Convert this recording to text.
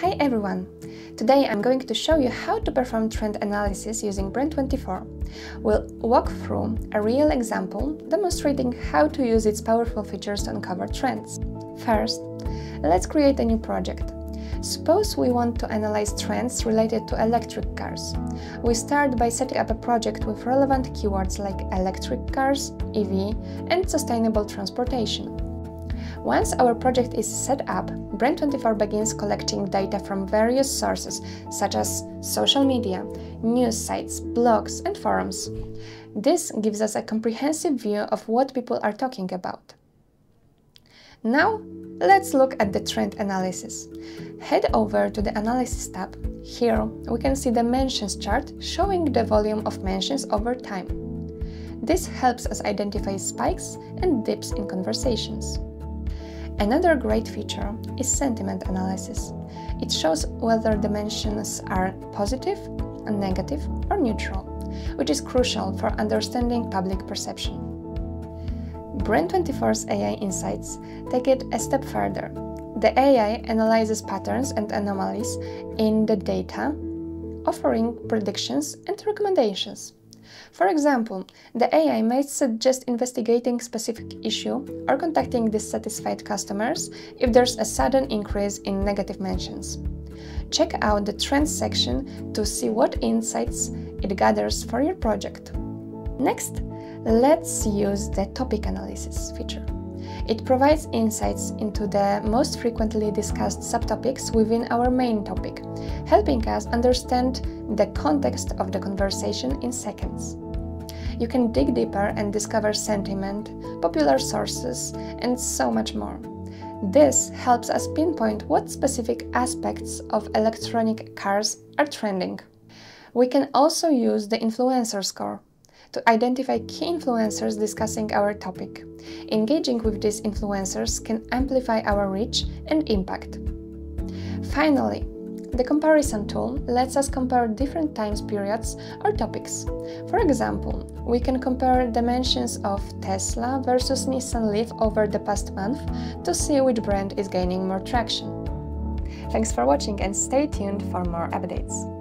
Hi everyone! Today I'm going to show you how to perform trend analysis using Brand24. We'll walk through a real example demonstrating how to use its powerful features to uncover trends. First, let's create a new project. Suppose we want to analyze trends related to electric cars. We start by setting up a project with relevant keywords like electric cars, EV, and sustainable transportation. Once our project is set up, Brand24 begins collecting data from various sources, such as social media, news sites, blogs, and forums. This gives us a comprehensive view of what people are talking about. Now, let's look at the trend analysis. Head over to the Analysis tab. Here, we can see the mentions chart showing the volume of mentions over time. This helps us identify spikes and dips in conversations. Another great feature is sentiment analysis. It shows whether dimensions are positive, negative, or neutral, which is crucial for understanding public perception. Brand24's AI insights take it a step further. The AI analyzes patterns and anomalies in the data, offering predictions and recommendations. For example, the AI may suggest investigating specific issue or contacting dissatisfied customers if there's a sudden increase in negative mentions. Check out the Trends section to see what insights it gathers for your project. Next, let's use the Topic Analysis feature. It provides insights into the most frequently discussed subtopics within our main topic, helping us understand the context of the conversation in seconds. You can dig deeper and discover sentiment, popular sources, and so much more. This helps us pinpoint what specific aspects of electronic cars are trending. We can also use the influencer score to identify key influencers discussing our topic. Engaging with these influencers can amplify our reach and impact. Finally, the comparison tool lets us compare different time periods or topics. For example, we can compare dimensions of Tesla versus Nissan Leaf over the past month to see which brand is gaining more traction. Thanks for watching and stay tuned for more updates.